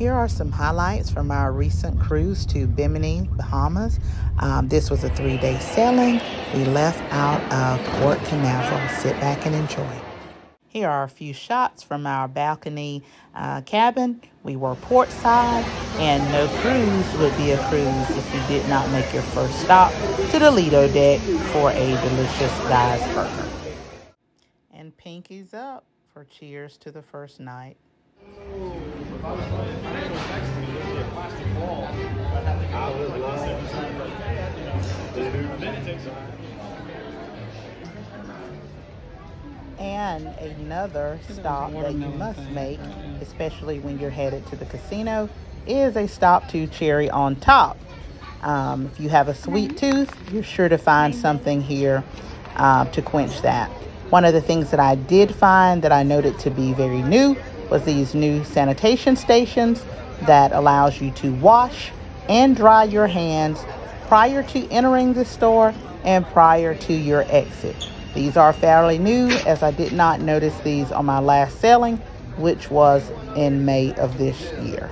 Here are some highlights from our recent cruise to Bimini, Bahamas. Um, this was a three-day sailing. We left out of Port Canaveral. Sit back and enjoy. Here are a few shots from our balcony uh, cabin. We were port side, and no cruise would be a cruise if you did not make your first stop to the Lido deck for a delicious guy's burger. And pinkies up for cheers to the first night. And another stop that you must make, especially when you're headed to the casino, is a stop to Cherry on Top. Um, if you have a sweet tooth, you're sure to find something here uh, to quench that. One of the things that I did find that I noted to be very new was these new sanitation stations that allows you to wash and dry your hands prior to entering the store and prior to your exit. These are fairly new as I did not notice these on my last selling, which was in May of this year.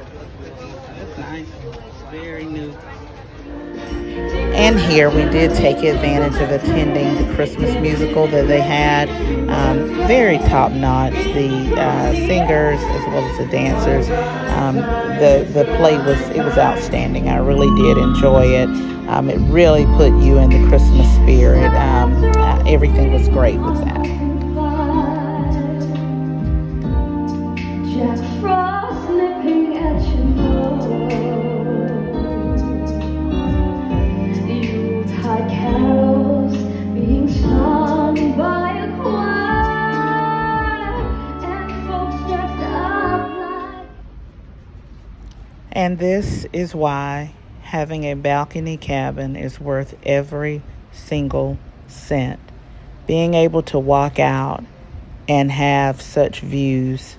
And here we did take advantage of attending the Christmas musical that they had. Um, very top notch. The uh, singers as well as the dancers. Um, the the play was it was outstanding. I really did enjoy it. Um, it really put you in the Christmas spirit. Um, uh, everything was great with that. And this is why having a balcony cabin is worth every single cent. Being able to walk out and have such views,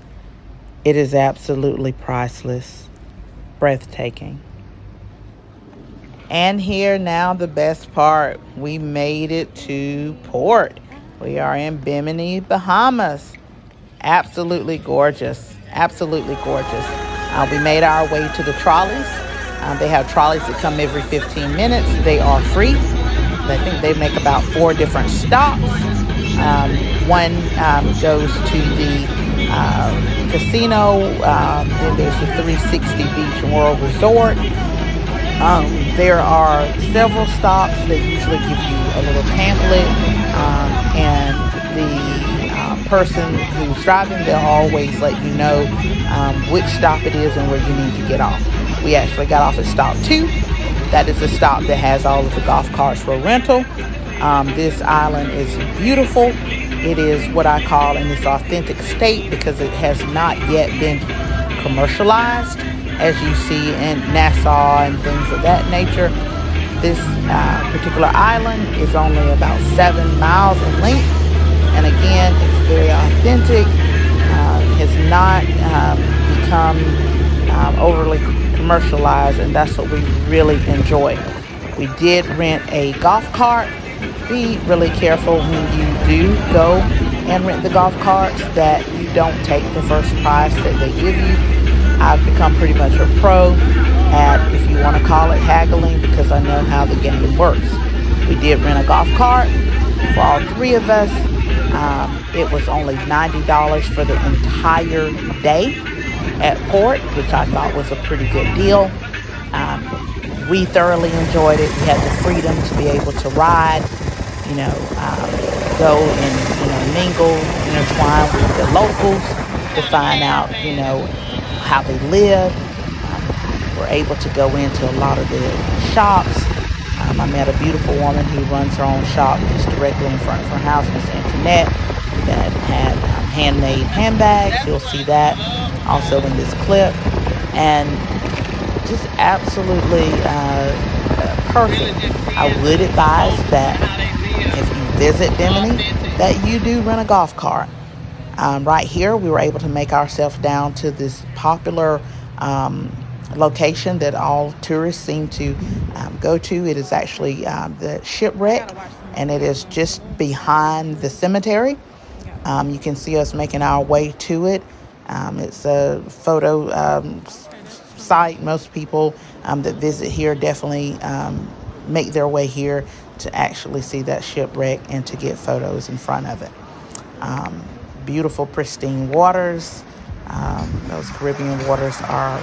it is absolutely priceless, breathtaking. And here now the best part. We made it to port. We are in Bimini, Bahamas. Absolutely gorgeous. Absolutely gorgeous. Uh, we made our way to the trolleys. Uh, they have trolleys that come every 15 minutes. They are free. I think they make about four different stops. Um, one um, goes to the uh, casino. Um, then there's the 360 Beach and World Resort. Um, there are several stops that usually give you a little pamphlet um, and the person who's driving, they'll always let you know um, which stop it is and where you need to get off. We actually got off at stop two. That is the stop that has all of the golf carts for rental. Um, this island is beautiful. It is what I call in its authentic state because it has not yet been commercialized as you see in Nassau and things of that nature. This uh, particular island is only about seven miles in length. And again, very authentic. Uh, has not um, become um, overly commercialized, and that's what we really enjoy. We did rent a golf cart. Be really careful when you do go and rent the golf carts that you don't take the first price that they give you. I've become pretty much a pro at, if you want to call it haggling, because I know how the game works. We did rent a golf cart for all three of us. Um, it was only $90 for the entire day at port, which I thought was a pretty good deal. Um, we thoroughly enjoyed it. We had the freedom to be able to ride, you know, um, go and, you know, mingle, intertwine with the locals to find out, you know, how they live. Um, we're able to go into a lot of the shops. I met a beautiful woman who runs her own shop just directly in front of her house, Miss Antoinette that had um, handmade handbags. You'll see that also in this clip. And just absolutely uh, perfect. I would advise that if you visit Bimini, that you do rent a golf cart. Um, right here, we were able to make ourselves down to this popular um, location that all tourists seem to um, go to. It is actually um, the shipwreck, and it is just behind the cemetery. Um, you can see us making our way to it. Um, it's a photo um, sight. Most people um, that visit here definitely make their way here to actually see that shipwreck and to get photos in front of it. Beautiful, pristine waters. Those Caribbean waters are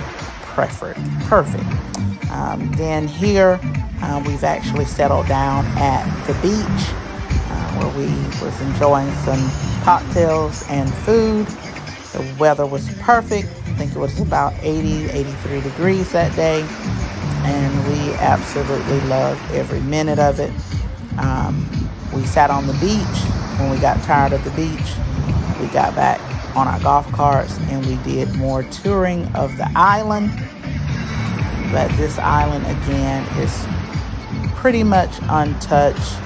perfect. Perfect. Um, then here, uh, we've actually settled down at the beach uh, where we was enjoying some cocktails and food. The weather was perfect. I think it was about 80, 83 degrees that day. And we absolutely loved every minute of it. Um, we sat on the beach when we got tired of the beach. We got back on our golf carts and we did more touring of the island. But this island again is pretty much untouched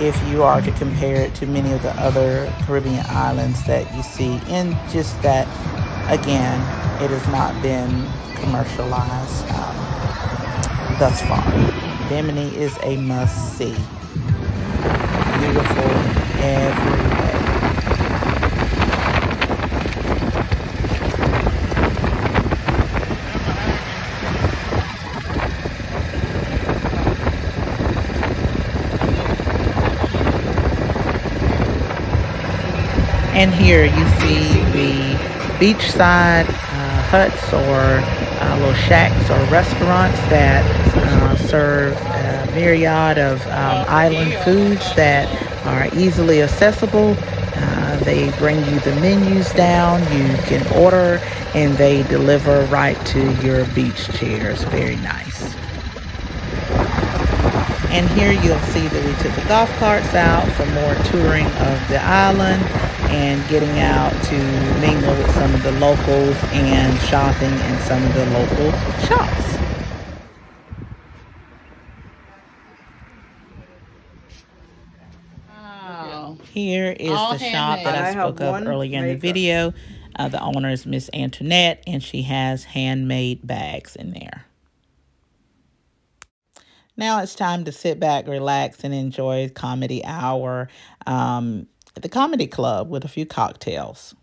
if you are to compare it to many of the other Caribbean islands that you see in just that again it has not been commercialized um, thus far. Bimini is a must see beautiful every way. And here you see the beachside uh, huts or uh, little shacks or restaurants that uh, serve a myriad of um, island foods that are easily accessible. Uh, they bring you the menus down, you can order, and they deliver right to your beach chairs. Very nice. And here you'll see that we took the golf carts out for more touring of the island and getting out to mingle with some of the locals and shopping in some of the local shops. Here is All the shop that I, I spoke of earlier in the video. Uh, the owner is Miss Antoinette, and she has handmade bags in there. Now it's time to sit back, relax, and enjoy comedy hour um, at the comedy club with a few cocktails.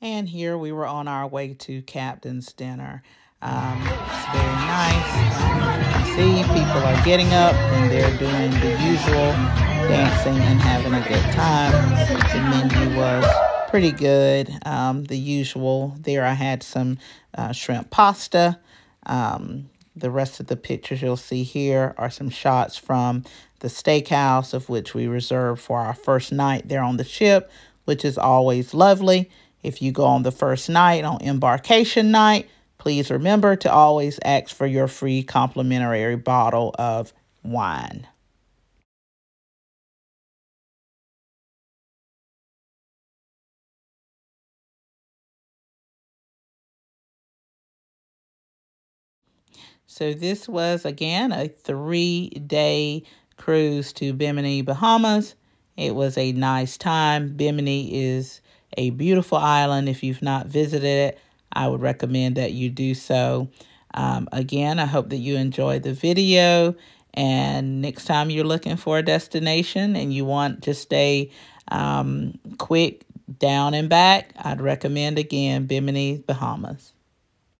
And here we were on our way to Captain's Dinner. Um, it's very nice. Um, see, people are getting up and they're doing the usual dancing and having a good time. The menu was pretty good. Um, the usual. There I had some uh, shrimp pasta. Um, the rest of the pictures you'll see here are some shots from the steakhouse of which we reserved for our first night there on the ship, which is always lovely. If you go on the first night, on embarkation night, please remember to always ask for your free complimentary bottle of wine. So this was again a three day cruise to Bimini, Bahamas. It was a nice time. Bimini is a beautiful island. If you've not visited it, I would recommend that you do so. Um, again, I hope that you enjoy the video. And next time you're looking for a destination and you want to stay um, quick down and back, I'd recommend again Bimini, Bahamas.